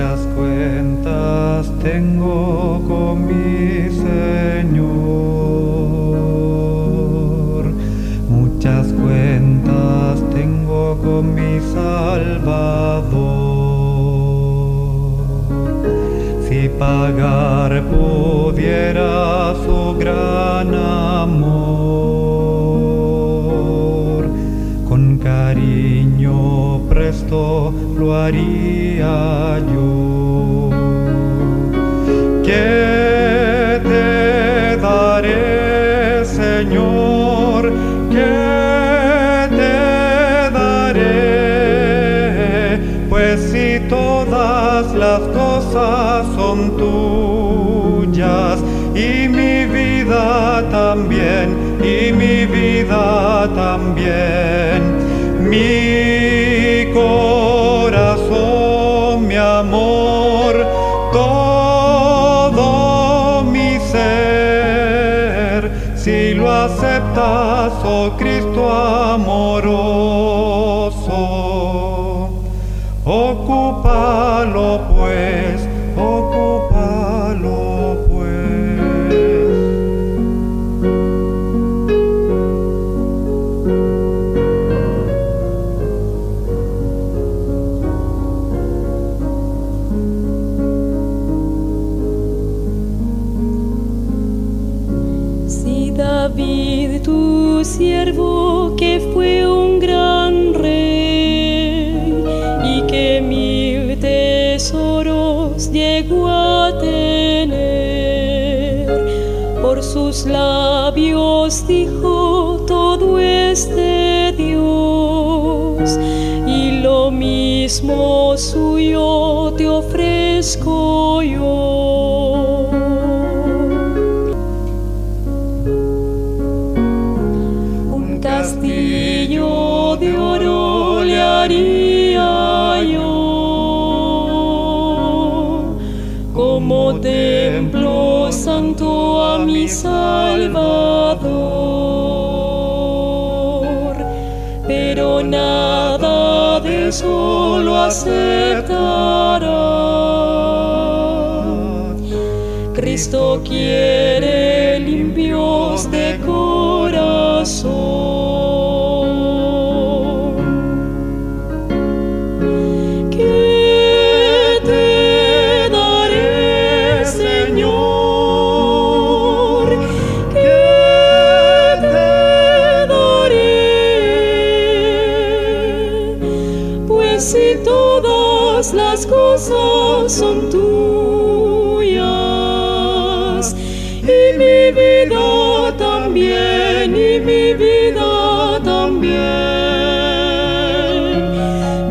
muchas cuentas tengo con mi Señor, muchas cuentas tengo con mi Salvador. Si pagar pudiera su gracia, haría yo. ¿Qué te daré, Señor? ¿Qué te daré? Pues si todas las cosas son tuyas y mi vida también, y mi vida también, mi aceptas, oh Cristo amoroso, ocúpalo pues, siervo, que fue un gran rey y que mil tesoros llegó a tener, por sus labios dijo todo este Dios, y lo mismo suyo te ofrezco yo. Salvador. Pero nada de eso lo aceptará. Cristo quiere limpios de corazón. Son tuyas. Y mi vida también y mi vida también.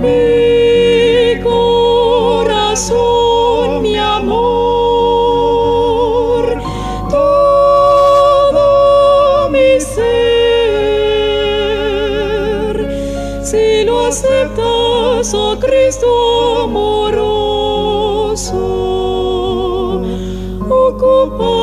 Mi corazón mi amor todo mi ser. Si lo aceptas oh Cristo amoroso ocúpalo pues